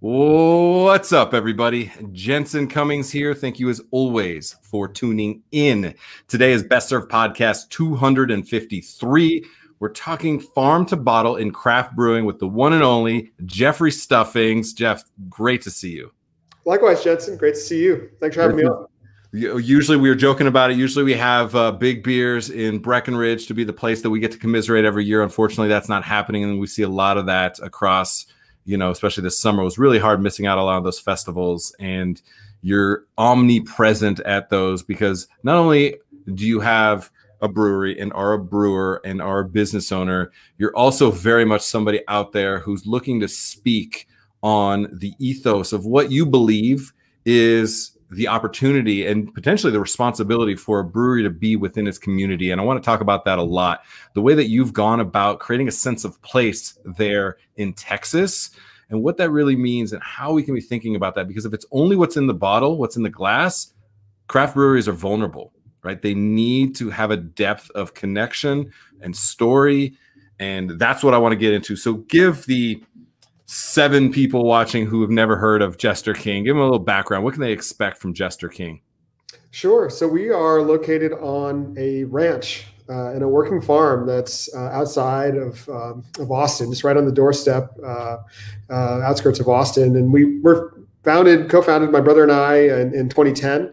What's up, everybody? Jensen Cummings here. Thank you, as always, for tuning in. Today is Best Served Podcast 253. We're talking farm to bottle in craft brewing with the one and only Jeffrey Stuffings. Jeff, great to see you. Likewise, Jensen. Great to see you. Thanks for having me on. Usually we were joking about it. Usually we have uh, big beers in Breckenridge to be the place that we get to commiserate every year. Unfortunately, that's not happening, and we see a lot of that across you know, especially this summer, was really hard missing out a lot of those festivals. And you're omnipresent at those because not only do you have a brewery and are a brewer and are a business owner, you're also very much somebody out there who's looking to speak on the ethos of what you believe is the opportunity and potentially the responsibility for a brewery to be within its community. And I want to talk about that a lot. The way that you've gone about creating a sense of place there in Texas and what that really means and how we can be thinking about that. Because if it's only what's in the bottle, what's in the glass, craft breweries are vulnerable, right? They need to have a depth of connection and story. And that's what I want to get into. So give the seven people watching who have never heard of Jester King. Give them a little background. What can they expect from Jester King? Sure. So we are located on a ranch uh, in a working farm that's uh, outside of, um, of Austin, just right on the doorstep, uh, uh outskirts of Austin. And we were founded, co-founded my brother and I in, in 2010.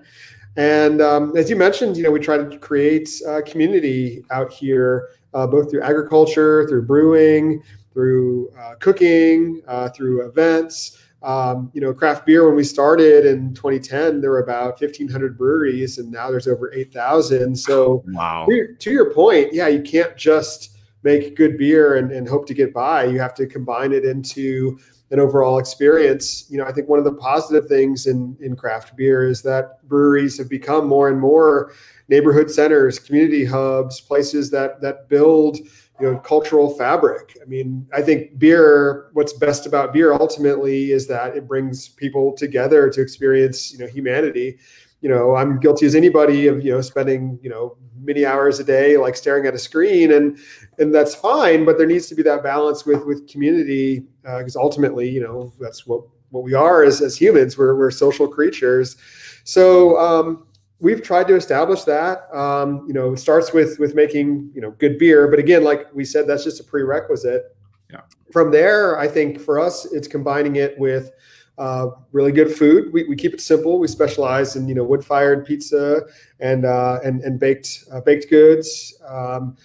And um, as you mentioned, you know, we try to create a community out here, uh, both through agriculture, through brewing, through uh, cooking, uh, through events. Um, you know, craft beer when we started in 2010, there were about 1,500 breweries, and now there's over 8,000. So, wow. To, your point, yeah, you can't just make good beer and, and hope to get by. You have to combine it into an overall experience. You know, I think one of the positive things in in craft beer is that breweries have become more and more neighborhood centers, community hubs, places that that build you know cultural fabric. I mean i think beer what's best about beer ultimately is that it brings people together to experience you know humanity. You know i'm guilty as anybody of you know spending you know many hours a day like staring at a screen and and that's fine but there needs to be that balance with with community because uh, ultimately you know that's what what we are as, as humans. We're, we're social creatures. So um, we've tried to establish that. Um, you know, it starts with with making you know good beer, but again, like we said, that's just a prerequisite. Yeah. From there, I think for us, it's combining it with uh, really good food. We, we keep it simple. We specialize in you know wood fired pizza and uh, and and baked uh, baked goods. Um,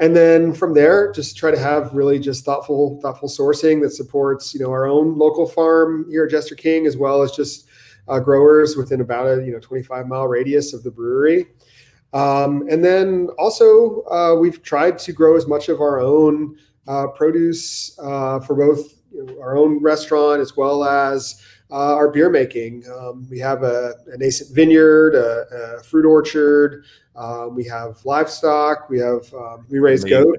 and then from there, just try to have really just thoughtful thoughtful sourcing that supports you know our own local farm here at Jester King, as well as just uh, growers within about a you know 25 mile radius of the brewery. Um, and then also uh, we've tried to grow as much of our own uh, produce uh, for both you know, our own restaurant as well as uh, our beer making. Um, we have a, a nascent vineyard, a, a fruit orchard. Um, we have livestock. We have um, we raise goat,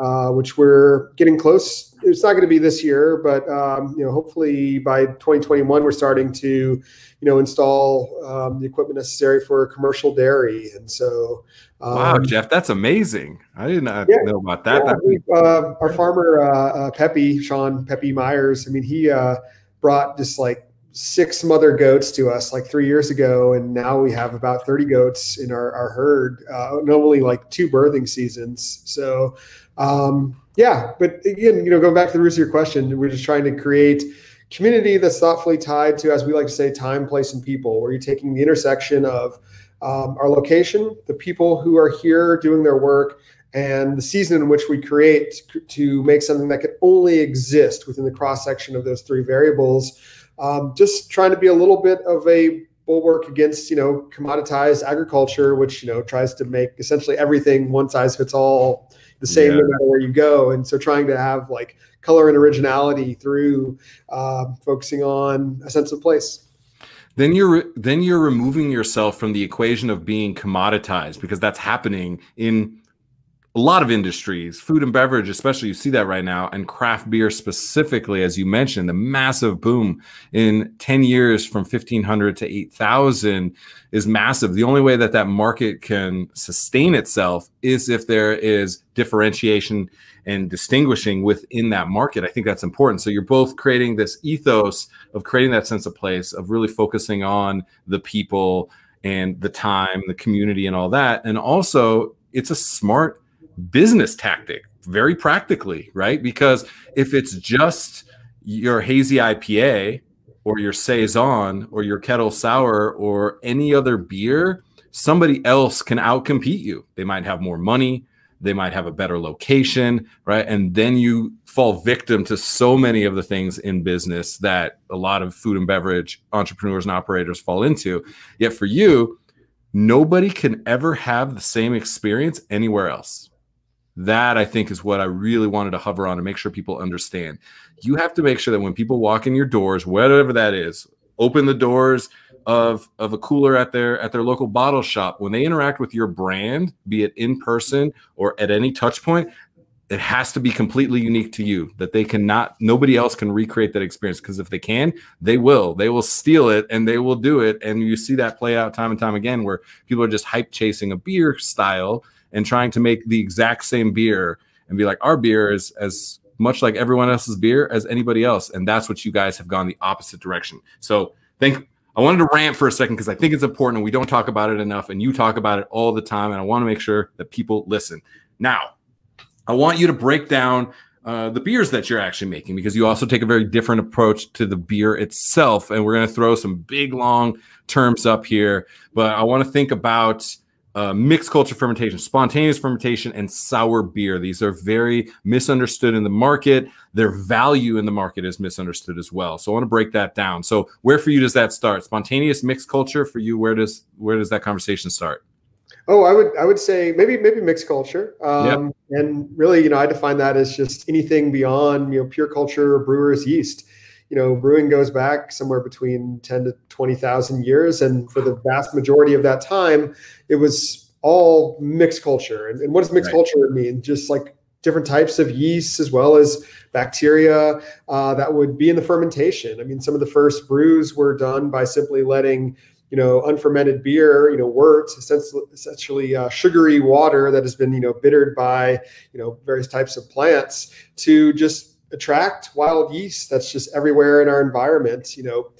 uh, which we're getting close it's not going to be this year, but um, you know, hopefully by 2021, we're starting to, you know, install um, the equipment necessary for commercial dairy. And so, um, wow, Jeff, that's amazing. I did not yeah, know about that. Yeah, uh, our farmer uh, uh, Pepe, Sean Pepe Myers. I mean, he uh, brought just like six mother goats to us like three years ago, and now we have about 30 goats in our, our herd. Uh, normally, like two birthing seasons. So. Um, yeah, but again, you know, going back to the roots of your question, we're just trying to create community that's thoughtfully tied to, as we like to say, time, place, and people, where you're taking the intersection of um, our location, the people who are here doing their work, and the season in which we create to make something that can only exist within the cross section of those three variables. Um, just trying to be a little bit of a bulwark against you know commoditized agriculture, which you know tries to make essentially everything one size fits all the same yeah. no matter where you go. And so trying to have like color and originality through uh, focusing on a sense of place. Then you're then you're removing yourself from the equation of being commoditized because that's happening in a lot of industries, food and beverage, especially, you see that right now, and craft beer specifically, as you mentioned, the massive boom in 10 years from 1500 to 8000 is massive. The only way that that market can sustain itself is if there is differentiation and distinguishing within that market. I think that's important. So you're both creating this ethos of creating that sense of place, of really focusing on the people and the time, the community, and all that. And also, it's a smart business tactic, very practically, right? Because if it's just your hazy IPA or your saison or your kettle sour or any other beer, somebody else can outcompete you. They might have more money, they might have a better location, right? And then you fall victim to so many of the things in business that a lot of food and beverage entrepreneurs and operators fall into. Yet for you, nobody can ever have the same experience anywhere else. That I think is what I really wanted to hover on to make sure people understand. You have to make sure that when people walk in your doors, whatever that is, open the doors of of a cooler at their at their local bottle shop, when they interact with your brand, be it in person or at any touch point, it has to be completely unique to you that they cannot nobody else can recreate that experience. Because if they can they will. They will steal it and they will do it. And you see that play out time and time again where people are just hype chasing a beer style and trying to make the exact same beer and be like, our beer is as much like everyone else's beer as anybody else. And that's what you guys have gone the opposite direction. So think I wanted to rant for a second because I think it's important and we don't talk about it enough. And you talk about it all the time. And I want to make sure that people listen. Now, I want you to break down uh, the beers that you're actually making because you also take a very different approach to the beer itself. And we're going to throw some big, long terms up here. But I want to think about uh, mixed culture fermentation, spontaneous fermentation, and sour beer. These are very misunderstood in the market. Their value in the market is misunderstood as well. So I want to break that down. So where for you does that start? Spontaneous mixed culture for you? Where does where does that conversation start? Oh, I would I would say maybe maybe mixed culture. Um, yep. And really, you know, I define that as just anything beyond you know pure culture brewer's yeast you know, brewing goes back somewhere between 10 to 20,000 years. And for the vast majority of that time, it was all mixed culture. And, and what does mixed right. culture mean? Just like different types of yeasts as well as bacteria uh, that would be in the fermentation. I mean, some of the first brews were done by simply letting you know unfermented beer, you know wort, essentially, essentially uh, sugary water that has been you know bittered by you know various types of plants to just attract wild yeast that's just everywhere in our environment. You know,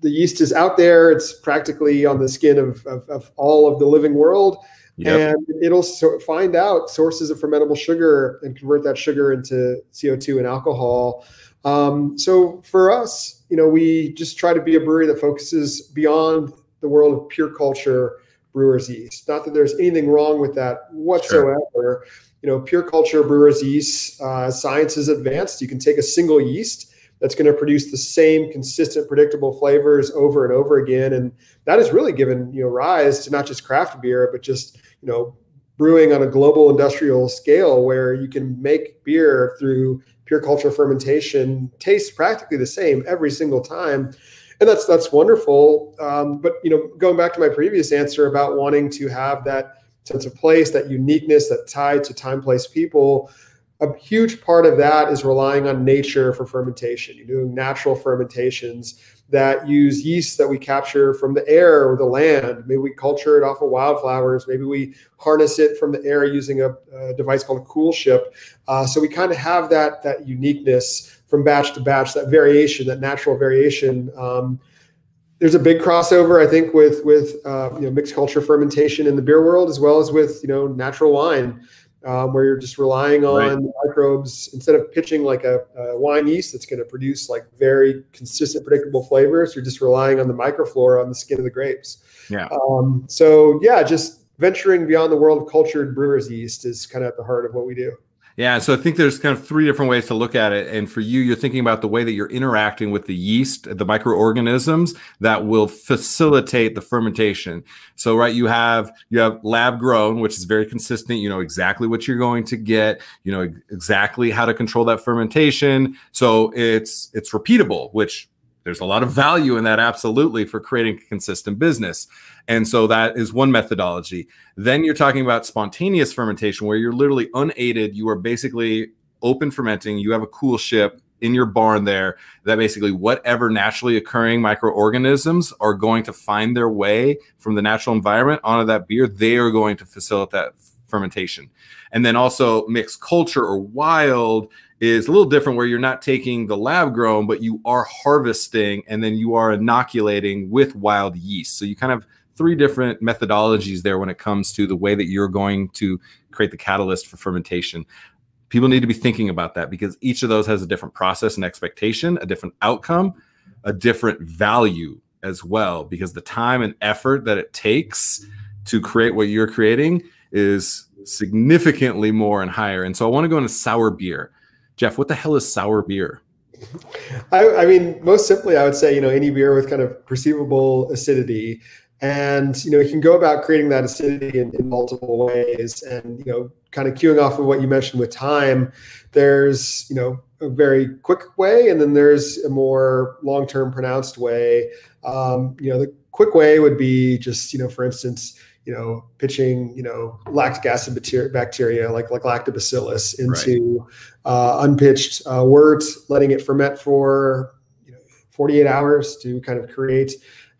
the yeast is out there. It's practically on the skin of, of, of all of the living world. Yep. And it'll so find out sources of fermentable sugar and convert that sugar into CO2 and alcohol. Um, so for us, you know, we just try to be a brewery that focuses beyond the world of pure culture brewer's yeast. Not that there's anything wrong with that whatsoever. Sure you know, pure culture brewers yeast, uh, science is advanced. You can take a single yeast that's going to produce the same consistent, predictable flavors over and over again, and that has really given you know rise to not just craft beer, but just you know brewing on a global industrial scale where you can make beer through pure culture fermentation tastes practically the same every single time and that's that's wonderful um, but you know going back to my previous answer about wanting to have that sense of place, that uniqueness, that tied to time, place, people. A huge part of that is relying on nature for fermentation. You're doing natural fermentations that use yeast that we capture from the air or the land. Maybe we culture it off of wildflowers. Maybe we harness it from the air using a, a device called a coolship. Uh, so we kind of have that that uniqueness from batch to batch, that variation, that natural variation. Um, there's a big crossover, I think, with with uh, you know mixed culture fermentation in the beer world, as well as with you know natural wine, um, where you're just relying on right. microbes instead of pitching like a, a wine yeast that's going to produce like very consistent, predictable flavors. You're just relying on the microflora on the skin of the grapes. Yeah. Um, so yeah, just venturing beyond the world of cultured brewers yeast is kind of at the heart of what we do. Yeah, so I think there's kind of three different ways to look at it. And for you, you're thinking about the way that you're interacting with the yeast, the microorganisms that will facilitate the fermentation. So, right, you have you have lab grown, which is very consistent. You know exactly what you're going to get. You know exactly how to control that fermentation. So it's it's repeatable, which there's a lot of value in that absolutely for creating a consistent business. And so that is one methodology. Then you're talking about spontaneous fermentation where you're literally unaided. You are basically open fermenting. You have a coolship in your barn there that basically whatever naturally occurring microorganisms are going to find their way from the natural environment onto that beer. They are going to facilitate that fermentation and then also mixed culture or wild is a little different where you're not taking the lab grown, but you are harvesting and then you are inoculating with wild yeast. So you kind of three different methodologies there when it comes to the way that you're going to create the catalyst for fermentation. People need to be thinking about that because each of those has a different process and expectation, a different outcome, a different value as well, because the time and effort that it takes to create what you're creating is significantly more and higher. And so I want to go into sour beer. Jeff, what the hell is sour beer? I, I, mean, most simply, I would say, you know, any beer with kind of perceivable acidity. And, you know, you can go about creating that acidity in, in multiple ways. And, you know, kind of queuing off of what you mentioned with time, there's, you know, a very quick way, and then there's a more long term pronounced way. Um, you know, the quick way would be just, you know, for instance, you know, pitching, you know, lactic acid bacteria like like lactobacillus into right. uh, unpitched uh, wort, letting it ferment for you know 48 hours to kind of create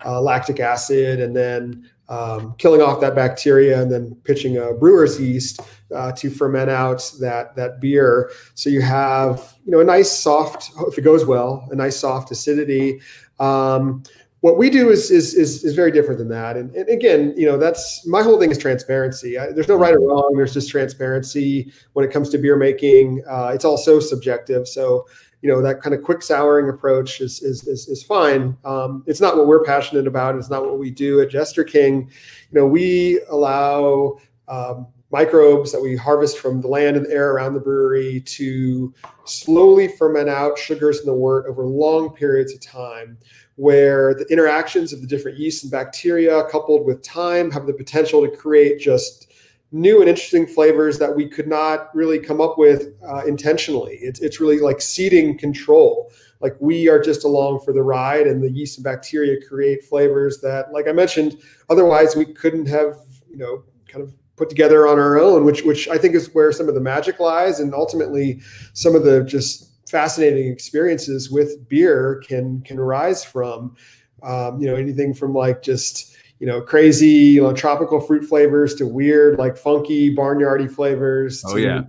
uh, lactic acid, and then um, killing off that bacteria, and then pitching a brewer's yeast uh, to ferment out that that beer. So you have you know a nice soft, if it goes well, a nice soft acidity. Um, what we do is, is is is, very different than that. And, and again, you know, that's my whole thing is transparency. I, there's no right or wrong. There's just transparency when it comes to beer making. Uh, it's also subjective. So you know that kind of quick souring approach is is is, is fine. Um, it's not what we're passionate about. It's not what we do at Jester King. You know, we allow um, microbes that we harvest from the land and the air around the brewery to slowly ferment out sugars in the wort over long periods of time where the interactions of the different yeasts and bacteria coupled with time have the potential to create just new and interesting flavors that we could not really come up with uh, intentionally. It's, it's really like seeding control. Like we are just along for the ride, and the yeast and bacteria create flavors that, like I mentioned, otherwise we couldn't have, you know, kind of put together on our own, which which I think is where some of the magic lies, and ultimately some of the just fascinating experiences with beer can can rise from. Um, you know, anything from like just you know crazy you know, tropical fruit flavors to weird like funky barnyardy flavors. Oh to, yeah,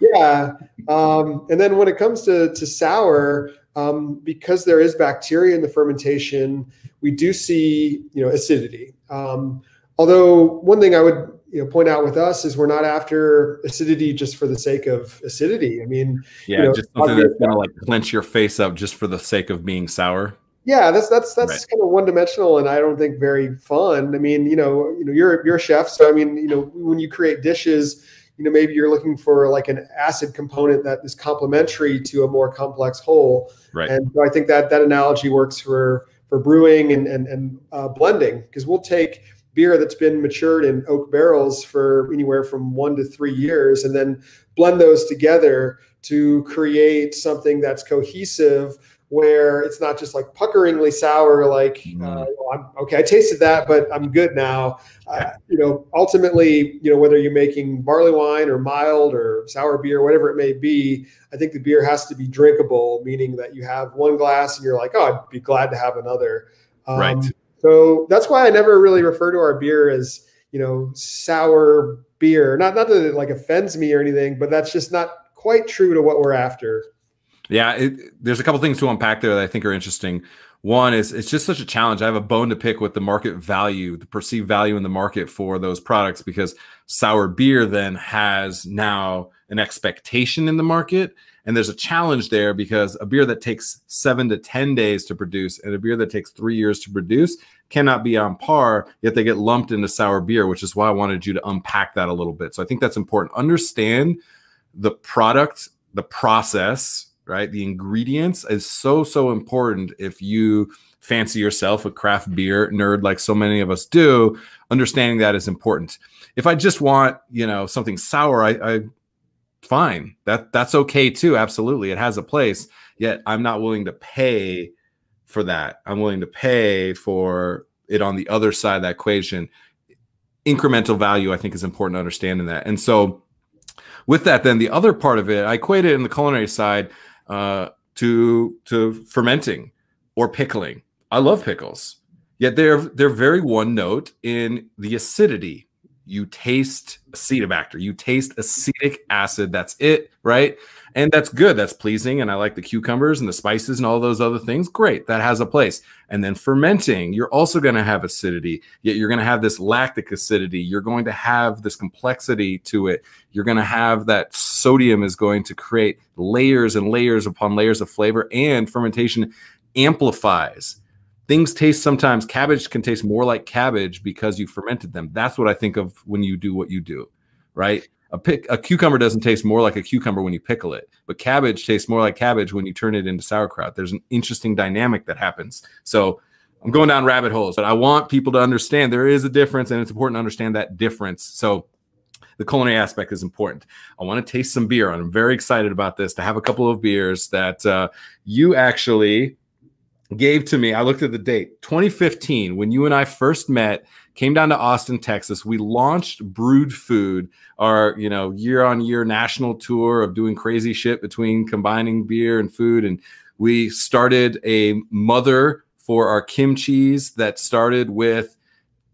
yeah. Um, and then when it comes to to sour, um, because there is bacteria in the fermentation, we do see you know acidity. Um, although one thing I would you know point out with us is we're not after acidity just for the sake of acidity. I mean, yeah, you know, just something that's gonna like clench your face up just for the sake of being sour. Yeah, that's that's that's right. kind of one dimensional, and I don't think very fun. I mean, you know, you know, you're you're a chef, so I mean, you know, when you create dishes, you know, maybe you're looking for like an acid component that is complementary to a more complex whole. Right. And so I think that that analogy works for for brewing and and, and uh, blending because we'll take beer that's been matured in oak barrels for anywhere from one to three years, and then blend those together to create something that's cohesive where it's not just like puckeringly sour, like, mm. uh, okay, I tasted that, but I'm good now. Uh, you know, ultimately, you know, whether you're making barley wine or mild or sour beer, whatever it may be, I think the beer has to be drinkable, meaning that you have one glass and you're like, oh, I'd be glad to have another. Um, right. So that's why I never really refer to our beer as, you know, sour beer. Not not that it like offends me or anything, but that's just not quite true to what we're after. Yeah, it, there's a couple things to unpack there that I think are interesting. One is it's just such a challenge. I have a bone to pick with the market value, the perceived value in the market for those products because sour beer then has now an expectation in the market and there's a challenge there because a beer that takes seven to 10 days to produce and a beer that takes three years to produce cannot be on par, yet they get lumped into sour beer, which is why I wanted you to unpack that a little bit. So I think that's important. Understand the product, the process, right? The ingredients is so, so important if you fancy yourself a craft beer nerd like so many of us do understanding that is important if i just want you know something sour i, I fine. That that's okay too. Absolutely, it has a place. Yet I'm not willing to pay for that. I'm willing to pay for it on the other side of that equation. Incremental value, I think, is important to understand in that. And so, with that, then the other part of it, I equate it in the culinary side uh, to to fermenting or pickling. I love pickles, yet they're they're very one note in the acidity. You taste acetobacter, you taste acetic acid. That's it, right? and that's good. That's pleasing and i like the cucumbers and the spices and all those other things. Great that has a place. And then fermenting you're also going to have acidity yet you're going to have this lactic acidity. You're going to have this complexity to it. You're going to have that sodium is going to create layers and layers upon layers of flavor and fermentation amplifies things taste sometimes cabbage can taste more like cabbage because you fermented them that's what i think of when you do what you do right a pick a cucumber doesn't taste more like a cucumber when you pickle it, but cabbage tastes more like cabbage when you turn it into sauerkraut. There's an interesting dynamic that happens. So I'm going down rabbit holes, but I want people to understand there is a difference, and it's important to understand that difference. So the culinary aspect is important. I want to taste some beer, and I'm very excited about this to have a couple of beers that uh, you actually gave to me. I looked at the date 2015 when you and I first met came down to Austin, Texas. We launched Brewed Food, our you know year on year national tour of doing crazy shit between combining beer and food, and we started a mother for our kimchi's that started with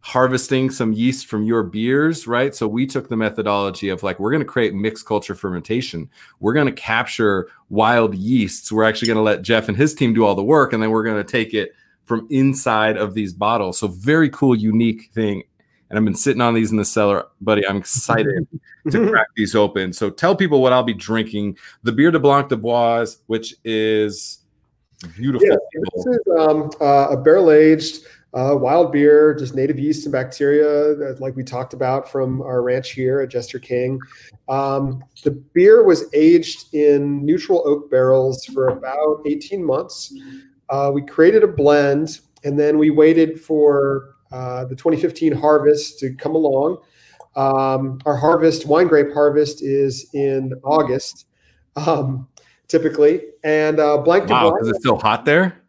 harvesting some yeast from your beers, right? So we took the methodology of like, we're going to create mixed culture fermentation. We're going to capture wild yeasts. We're actually going to let Jeff and his team do all the work, and then we're going to take it from inside of these bottles. So very cool, unique thing. And I've been sitting on these in the cellar, buddy. I'm excited to crack these open. So tell people what I'll be drinking. The beer de Blanc du Bois, which is beautiful. Yeah, this is um, uh, a barrel aged uh, wild beer, just native yeast and bacteria, that, like we talked about from our ranch here at Jester King. Um, the beer was aged in neutral oak barrels for about 18 months. Uh, we created a blend, and then we waited for uh, the 2015 harvest to come along. Um, our harvest, wine grape harvest, is in August, um, typically. And uh, Blanc wow, is it still hot there?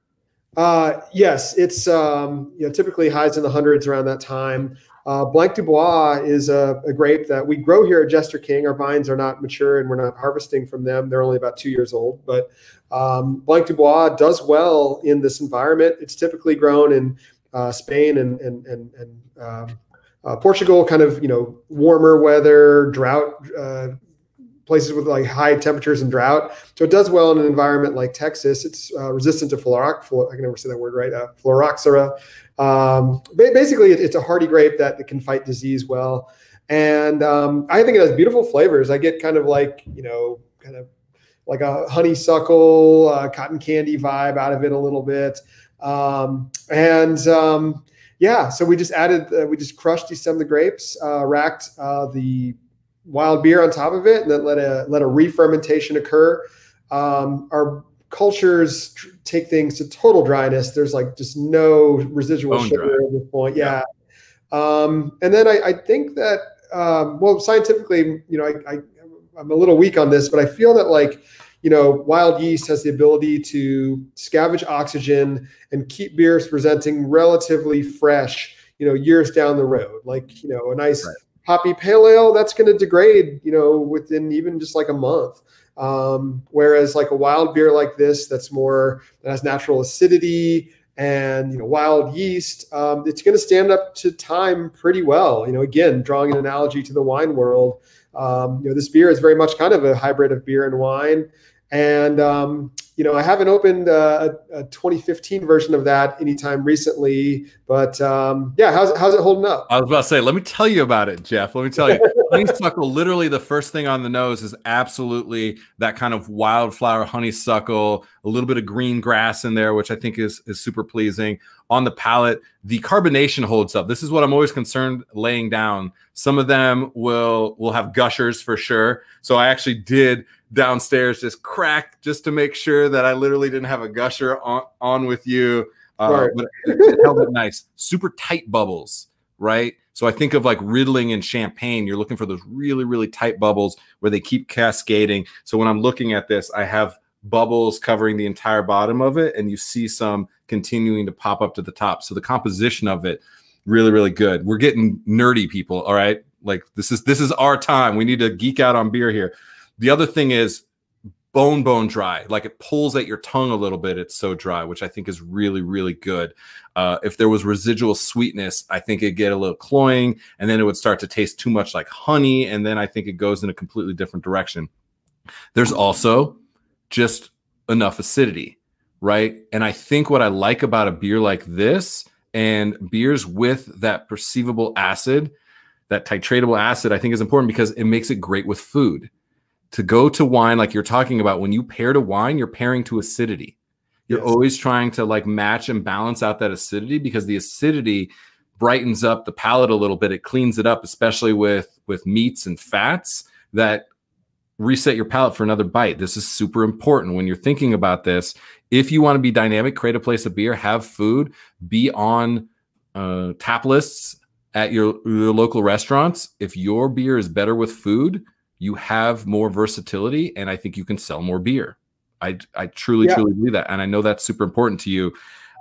Uh, yes, it's um, you know typically highs in the hundreds around that time. Uh, Blanc du Bois is a, a, grape that we grow here at Jester King. Our vines are not mature and we're not harvesting from them. They're only about two years old, but um, Blanc du Bois does well in this environment. It's typically grown in uh, Spain and and and, and um, uh, Portugal, kind of you know warmer weather, drought uh, places with like high temperatures and drought. So it does well in an environment like Texas. It's uh, resistant to fluoroc. I can never say that word right. Uh. Um, basically, it's a hardy grape that, that can fight disease well. And um, I think it has beautiful flavors. I get kind of like you know kind of like a honeysuckle, uh, cotton candy vibe out of it a little bit. Um, and um, yeah, so we just added, uh, we just crushed these some of the grapes, uh, racked uh, the wild beer on top of it, and then let a let a re-fermentation occur. Um, our cultures tr- take things to total dryness. There's like just no residual Bone sugar dry. at this point. Yeah. yeah. Um, and then I, I think that um, well, scientifically, you know, I, I I'm a little weak on this, but I feel that like, you know, wild yeast has the ability to scavenge oxygen and keep beers presenting relatively fresh, you know, years down the road. Like, you know, a nice right. Hoppy pale ale that's going to degrade, you know, within even just like a month. Um, whereas like a wild beer like this, that's more that has natural acidity and you know wild yeast, um, it's going to stand up to time pretty well. You know, again, drawing an analogy to the wine world um, you know, this beer is very much kind of a hybrid of beer and wine. And um, you know, I haven't opened a, a, 2015 version of that anytime recently, but um, yeah, how's how's it holding up? I was about to say, let me tell you about it, Jeff. Let me tell you, honeysuckle. Literally, the first thing on the nose is absolutely that kind of wildflower honeysuckle, a little bit of green grass in there, which I think is is super pleasing. On the palate, the carbonation holds up. This is what I'm always concerned laying down. Some of them will will have gushers for sure. So I actually did downstairs just crack just to make sure that I literally didn't have a gusher on, on with you. Uh, right. But it, it held it nice. Super tight bubbles, right? So I think of like riddling and champagne. You're looking for those really, really tight bubbles where they keep cascading. So when I'm looking at this, I have bubbles covering the entire bottom of it, and you see some continuing to pop up to the top. So the composition of it, really, really good. We're getting nerdy, people. All right, like this is this is our time. We need to geek out on beer here. The other thing is bone bone dry like it pulls at your tongue a little bit it's so dry which i think is really really good uh, if there was residual sweetness i think it'd get a little cloying and then it would start to taste too much like honey and then i think it goes in a completely different direction there's also just enough acidity right? And i think what i like about a beer like this and beers with that perceivable acid that titratable acid i think is important because it makes it great with food. To go to wine like you're talking about when you pair to wine you're pairing to acidity. You're yes. always trying to like match and balance out that acidity because the acidity brightens up the palate a little bit. It cleans it up especially with with meats and fats that reset your palate for another bite this is super important when you're thinking about this if you want to be dynamic create a place of beer have food be on uh, tap lists at your, your local restaurants if your beer is better with food you have more versatility and I think you can sell more beer. I, I truly, yeah. truly believe that. And I know that's super important to you.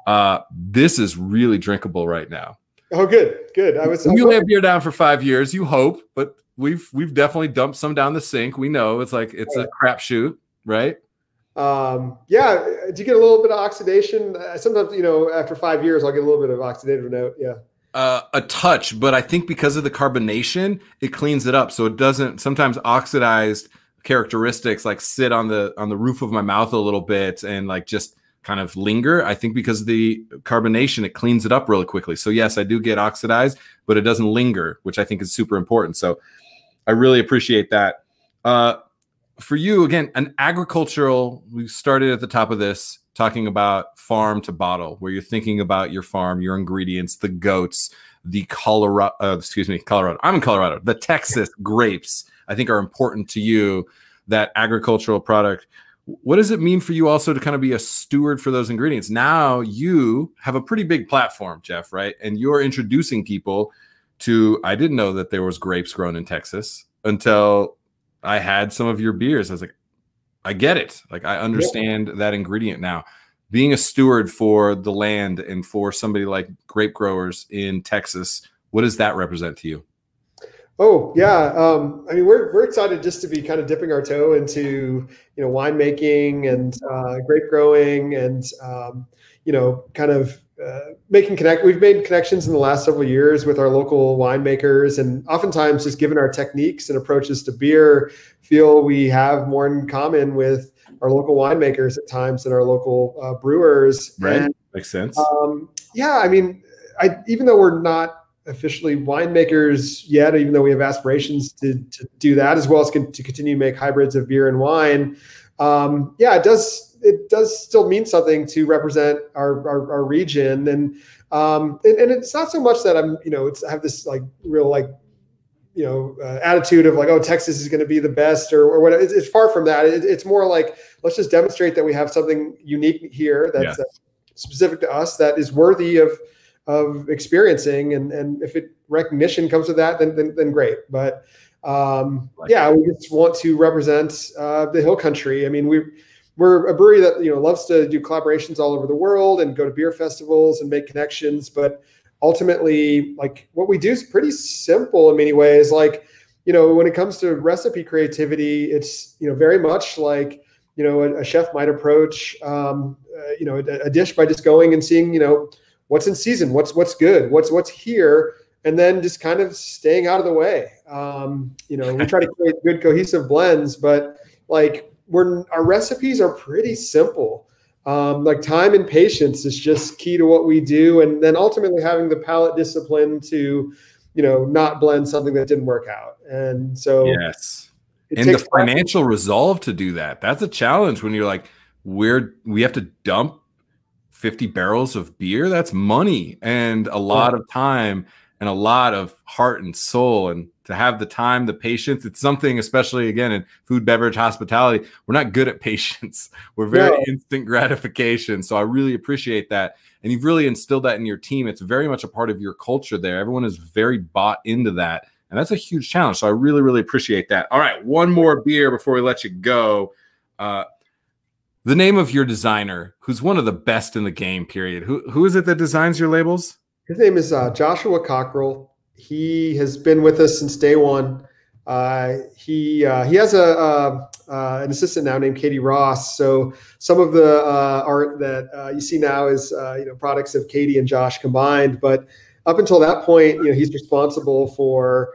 Uh, this is really drinkable right now. Oh, good, good. I was. You lay beer down for five years. You hope, but we've we've definitely dumped some down the sink. We know it's like it's a crapshoot, right? Um, yeah. Do you get a little bit of oxidation? Sometimes, you know, after five years, I'll get a little bit of oxidative note. Yeah uh, a touch, but I think because of the carbonation, it cleans it up. So it doesn't sometimes oxidized characteristics like sit on the on the roof of my mouth a little bit and like just kind of linger. I think because of the carbonation, it cleans it up really quickly. So yes, I do get oxidized, but it doesn't linger, which I think is super important. So I really appreciate that. Uh, for you, again, an agricultural. We started at the top of this talking about farm to bottle, where you're thinking about your farm, your ingredients, the goats, the Colorado, uh, excuse me, Colorado. I'm in Colorado. The Texas grapes, I think, are important to you. That agricultural product. What does it mean for you also to kind of be a steward for those ingredients? Now you have a pretty big platform, Jeff, right? And you're introducing people to. I didn't know that there was grapes grown in Texas until I had some of your beers. I was like, I get it. Like I understand yep. that ingredient now. Being a steward for the land and for somebody like grape growers in Texas, what does that represent to you? Oh yeah, um, I mean we're we're excited just to be kind of dipping our toe into you know winemaking and uh, grape growing and um, you know kind of uh, making connect. We've made connections in the last several years with our local winemakers, and oftentimes, just given our techniques and approaches to beer, feel we have more in common with our local winemakers at times than our local uh, brewers. Right, and, makes sense. Um, yeah, I mean, I even though we're not officially winemakers yet, even though we have aspirations to, to do that as well as con- to continue to make hybrids of beer and wine. Um, yeah, it does it does still mean something to represent our our, our region. And um and, and, it's not so much that i'm you know it's i have this like real like you know uh, attitude of like oh texas is going to be the best or, or whatever. It's, it's far from that. It, it's more like let's just demonstrate that we have something unique here that's yeah. specific to us that is worthy of of experiencing. And and if it recognition comes with that then then, then great. But um yeah we just want to represent uh the hill country. I mean we we're a brewery that you know loves to do collaborations all over the world and go to beer festivals and make connections but ultimately like what we do is pretty simple in many ways. Like you know when it comes to recipe creativity it's you know very much like you know a, a chef might approach um, uh, you know a, a, dish by just going and seeing you know what's in season what's what's good what's what's here and then just kind of staying out of the way. Um, you know we try to create good cohesive blends but like we're our recipes are pretty simple. Um, like time and patience is just key to what we do, and then ultimately having the palate discipline to, you know, not blend something that didn't work out. And so, yes, and the financial resolve to do that. That's a challenge when you're like, we're we have to dump 50 barrels of beer. That's money and a lot yeah. of time and a lot of heart and soul and to have the time the patience it's something especially again in food beverage hospitality we're not good at patience we're very yeah. instant gratification so i really appreciate that and you've really instilled that in your team it's very much a part of your culture there everyone is very bought into that and that's a huge challenge so i really really appreciate that all right one more beer before we let you go uh, the name of your designer, who's one of the best in the game. Period. Who who is it that designs your labels? His name is uh, Joshua Cockrell. He has been with us since day one. Uh, he uh, he has a, a uh, an assistant now named Katie Ross. So some of the uh, art that uh, you see now is uh, you know products of Katie and Josh combined. But up until that point, you know he's responsible for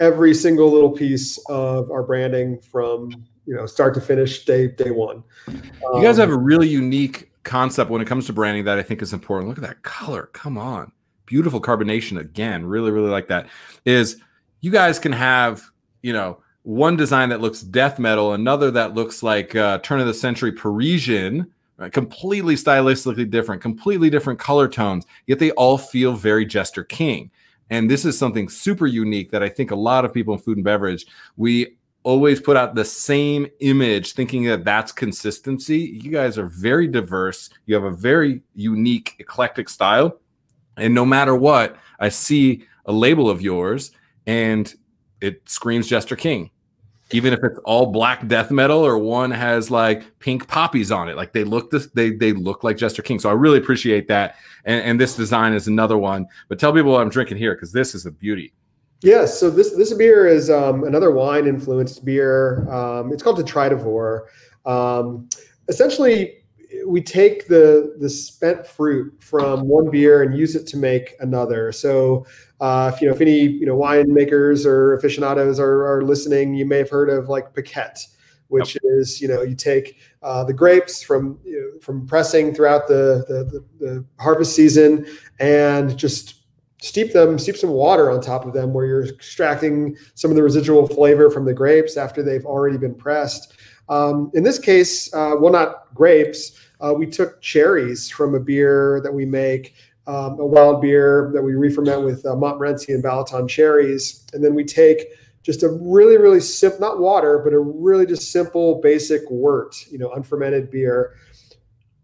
every single little piece of our branding from you know start to finish day day one. You guys have a really unique concept when it comes to branding that I think is important. Look at that color. Come on. Beautiful carbonation again. Really, really like that. Is you guys can have, you know, one design that looks death metal, another that looks like uh, turn of the century Parisian, right? completely stylistically different, completely different color tones, yet they all feel very Jester King. And this is something super unique that I think a lot of people in food and beverage, we always put out the same image thinking that that's consistency. You guys are very diverse. You have a very unique, eclectic style. And no matter what, I see a label of yours and it screams Jester King. Even if it's all black death metal or one has like pink poppies on it like they look this they they look like jester king. So i really appreciate that. And, and this design is another one. But tell people what i'm drinking here because this is a beauty. Yes yeah, so this this beer is um, another wine influenced beer. Um, it's called Detritivore um, essentially we take the the spent fruit from one beer and use it to make another. So, uh, if you know if any you know winemakers or aficionados are, are listening, you may have heard of like Piquette, which yep. is you know you take uh, the grapes from you know, from pressing throughout the, the the, the harvest season and just steep them, steep some water on top of them, where you're extracting some of the residual flavor from the grapes after they've already been pressed. Um, in this case, uh, well, not grapes. Uh, we took cherries from a beer that we make, um, a wild beer that we re-ferment with uh, Montmorency and Balaton cherries, and then we take just a really, really simple, not water, but a really just simple, basic wort, you know, unfermented beer.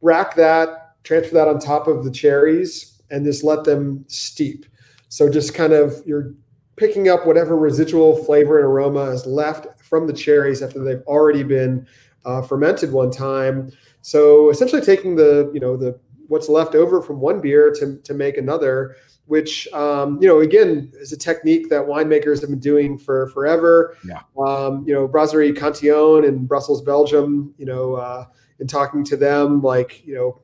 Rack that, transfer that on top of the cherries, and just let them steep. So just kind of you're picking up whatever residual flavor and aroma is left from the cherries after they've already been uh, fermented one time so essentially taking the, you know, the what's left over from one beer to, to make another, which, um, you know, again, is a technique that winemakers have been doing for forever. Yeah. Um, you know, Brasserie Cantillon in Brussels, Belgium, you know, uh, in talking to them, like, you know,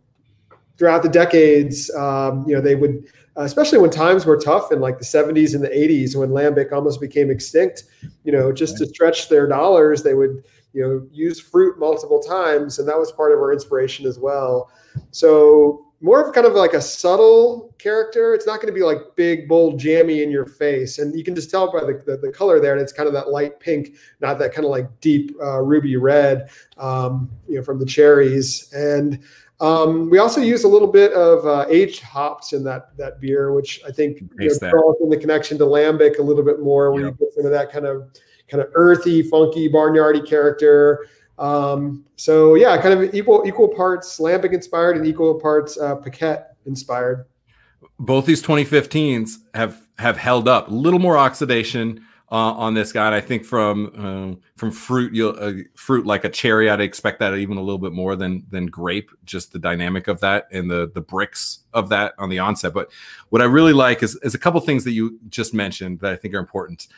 throughout the decades, um, you know, they would, especially when times were tough in like the 70s and the 80s when lambic almost became extinct, you know, just right. to stretch their dollars, they would, you know use fruit multiple times and that was part of our inspiration as well. So more of kind of like a subtle character. It's not going to be like big bold jammy in your face and you can just tell by the, the, the color there and it's kind of that light pink not that kind of like deep uh, ruby red um, you know from the cherries. And um, we also use a little bit of uh, aged hops in that that beer, which I think you know, in the connection to lambic a little bit more, where yep. you get some of that kind of kind of earthy, funky, barnyardy character. Um, so yeah, kind of equal equal parts lambic inspired and equal parts uh, Piquette inspired. Both these 2015s have have held up. A little more oxidation uh, on this guy. And I think from uh, from fruit, you'll uh, fruit like a cherry, I'd expect that even a little bit more than than grape. Just the dynamic of that and the the brix of that on the onset. But what I really like is is a couple things that you just mentioned that I think are important.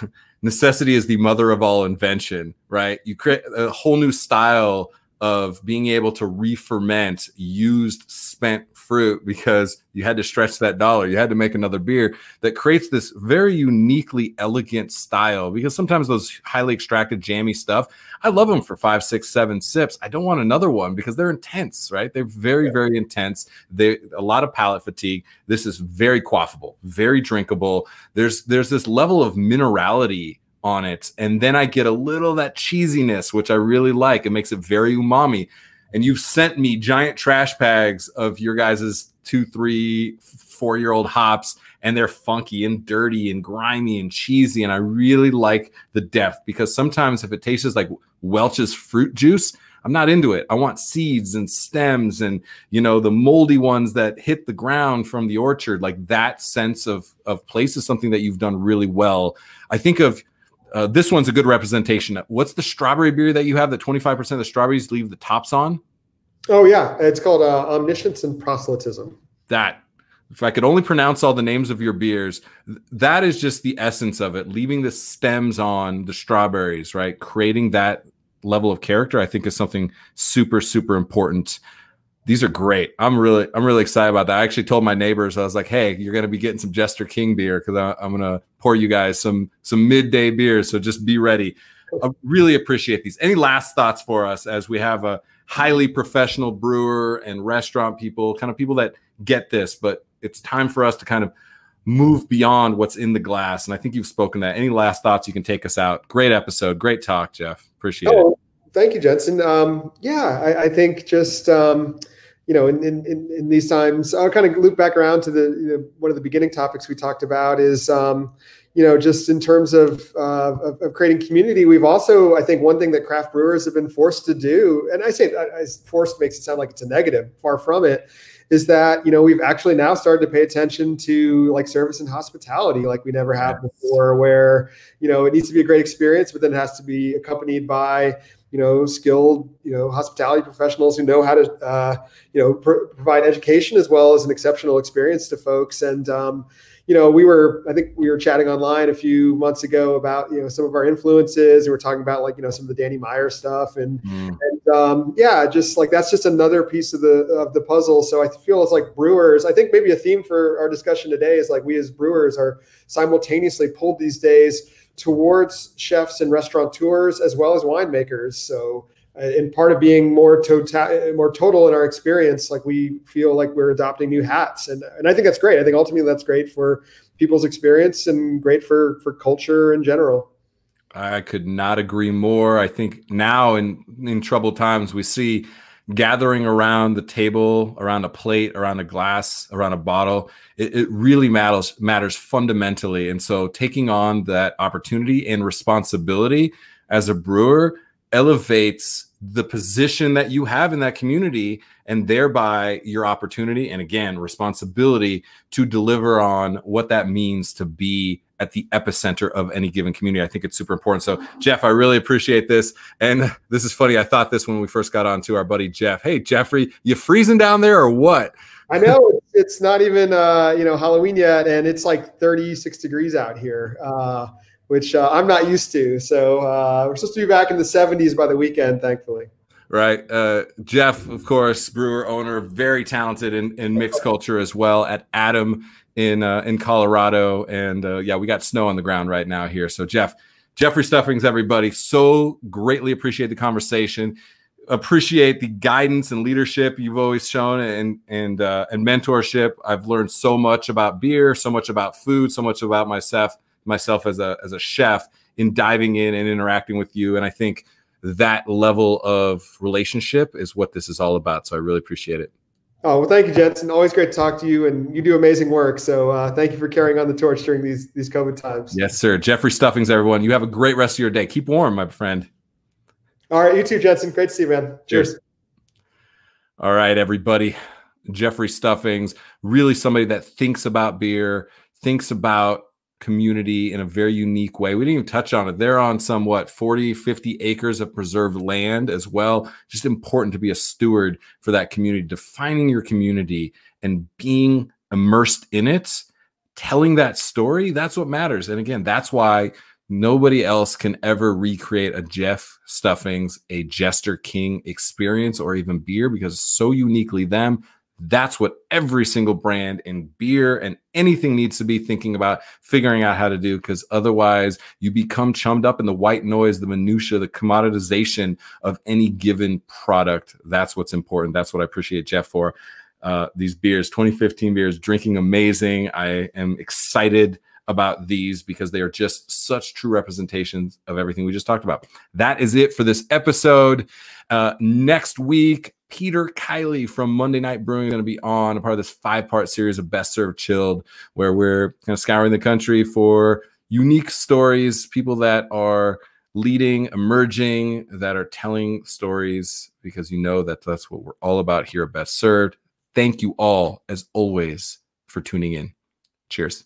necessity is the mother of all invention, right? You create a whole new style of being able to re-ferment used spent fruit because you had to stretch that dollar you had to make another beer that creates this very uniquely elegant style because sometimes those highly extracted jammy stuff i love them for five six seven sips. I don't want another one because they're intense right? They're very very intense. They a lot of palate fatigue. This is very quaffable very drinkable. There's there's this level of minerality on it. And then I get a little that cheesiness, which I really like. It makes it very umami. And you've sent me giant trash bags of your guys's two, three, four year old hops, and they're funky and dirty and grimy and cheesy. And I really like the depth because sometimes if it tastes like Welch's fruit juice, I'm not into it. I want seeds and stems and you know the moldy ones that hit the ground from the orchard. Like that sense of of place is something that you've done really well. I think of uh, this one's a good representation. What's the strawberry beer that you have that 25% of the strawberries leave the tops on? Oh yeah, it's called uh, Omniscience and Proselytism. That if I could only pronounce all the names of your beers, that is just the essence of it. Leaving the stems on the strawberries, right? Creating that level of character, I think is something super, super important. These are great. I'm really, I'm really excited about that. I actually told my neighbors, I was like, "Hey, you're going to be getting some Jester King beer because I'm going to pour you guys some some midday beers. So just be ready." I really appreciate these. Any last thoughts for us as we have a highly professional brewer and restaurant people, kind of people that get this, but it's time for us to kind of move beyond what's in the glass. And I think you've spoken that. Any last thoughts you can take us out? Great episode. Great talk, Jeff. Appreciate oh, it. Thank you, Jensen. Um, yeah, I, I, think just, um, you know, in, in, in, these times, I'll kind of loop back around to the, you know, one of the beginning topics we talked about is, um, you know, just in terms of, uh, of, of, creating community, we've also, I think, one thing that craft brewers have been forced to do, and I say I, I, forced makes it sound like it's a negative, far from it, is that you know we've actually now started to pay attention to like service and hospitality like we never have before, where you know it needs to be a great experience, but then it has to be accompanied by you know skilled you know hospitality professionals who know how to uh, you know pr- provide education as well as an exceptional experience to folks and um, you know, we were, I think we were chatting online a few months ago about, you know, some of our influences. And we're talking about like, you know, some of the Danny Meyer stuff and, mm. and um, yeah, just like, that's just another piece of the, of the puzzle. So I feel it's like brewers, I think maybe a theme for our discussion today is like, we as brewers are simultaneously pulled these days towards chefs and restaurateurs as well as winemakers. So, uh, in part of being more total more total in our experience like we feel like we're adopting new hats. And and i think that's great. I think ultimately that's great for people's experience and great for for culture in general. I could not agree more. I think now in in troubled times we see gathering around the table around a plate around a glass around a bottle it, it really matters matters fundamentally. And so taking on that opportunity and responsibility as a brewer elevates the position that you have in that community and thereby your opportunity and again responsibility to deliver on what that means to be at the epicenter of any given community. I think it's super important. So jeff i really appreciate this. And this is funny i thought this when we first got on to our buddy jeff. Hey jeffrey you freezing down there or what? I know it's not even uh, you know halloween yet and it's like 36 degrees out here uh, which uh, I'm not used to. So uh, we're supposed to be back in the 70s by the weekend, thankfully. Right. Uh, Jeff, of course, brewer owner, very talented in, in mixed culture as well at Adam in uh, in Colorado. And uh, yeah, we got snow on the ground right now here. So Jeff, Jeffrey Stuffings, everybody, so greatly appreciate the conversation. Appreciate the guidance and leadership you've always shown and and uh, and mentorship. I've learned so much about beer, so much about food, so much about myself myself as a as a chef in diving in and interacting with you. And I think that level of relationship is what this is all about. So I really appreciate it. Oh well, thank you, Jensen. Always great to talk to you, and you do amazing work. So uh, thank you for carrying on the torch during these these COVID times. Yes, sir. Jeffrey Stuffings, everyone. You have a great rest of your day. Keep warm, my friend. All right, you too, Jensen. Great to see you, man. Cheers. Cheers. All right, everybody. Jeffrey Stuffings, really somebody that thinks about beer, thinks about community in a very unique way. We didn't even touch on it. They're on somewhat 40, 50 acres of preserved land as well. Just important to be a steward for that community, defining your community and being immersed in it, telling that story. That's what matters. And again, that's why nobody else can ever recreate a Jeff Stuffings, a Jester King experience or even beer because so uniquely them. That's what every single brand in beer and anything needs to be thinking about, figuring out how to do, because otherwise you become chummed up in the white noise, the minutia, the commoditization of any given product. That's what's important. That's what I appreciate Jeff for. Uh, these beers, 2015 beers, drinking amazing. I am excited about these because they are just such true representations of everything we just talked about. That is it for this episode. Uh, next week, Peter Kiley from Monday Night Brewing is going to be on a part of this five part series of Best Served Chilled, where we're kind of scouring the country for unique stories, people that are leading, emerging, that are telling stories, because you know that that's what we're all about here at Best Served. Thank you all, as always, for tuning in. Cheers.